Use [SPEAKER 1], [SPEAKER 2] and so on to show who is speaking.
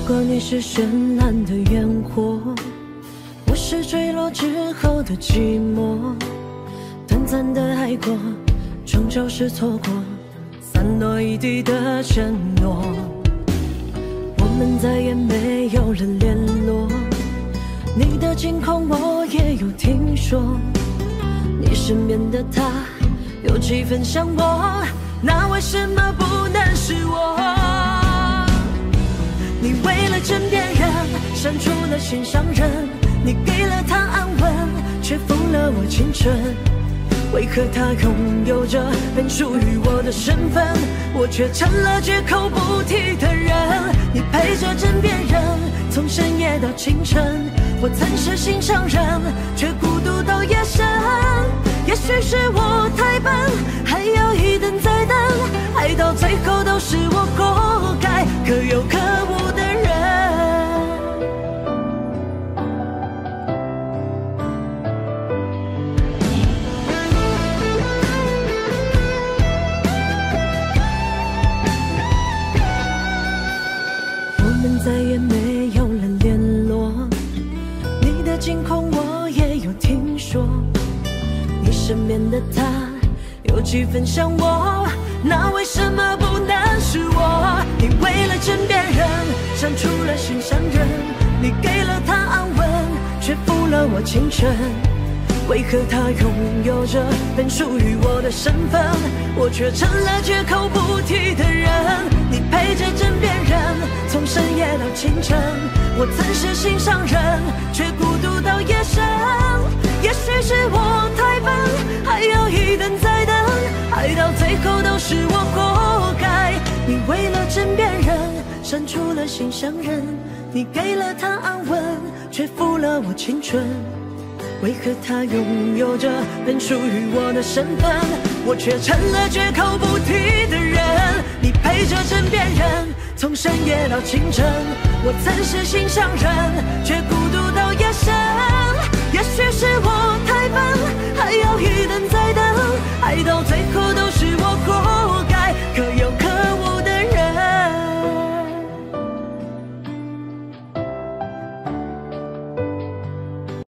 [SPEAKER 1] 如果你是绚烂的烟火，我是坠落之后的寂寞。短暂的爱过，终究是错过，散落一地的承诺。我们再也没有了联络，你的近况我也有听说。你身边的他有几分像我，那为什么不能枕边人删除了心上人，你给了他安稳，却负了我青春。为何他拥有着本属于我的身份，我却成了绝口不提的人？你陪着枕边人从深夜到清晨，我曾是心上人，却孤独到夜深。也许是我太们再也没有了联络，你的近况我也有听说。你身边的他有几分像我，那为什么不能是我？你为了枕边人删除了心上人，你给了他安稳，却负了我青春。为何他拥有着本属于我的身份，我却成了借口不清晨，我曾是心上人，却孤独到夜深。也许是我太笨，还要一等再等，爱到最后都是我活该。你为了枕边人删除了心上人，你给了他安稳，却负了我青春。为何他拥有着本属于我的身份，我却成了绝口不提的人？你陪着枕边人从深夜到清晨，我曾是心上人，却孤独到夜深。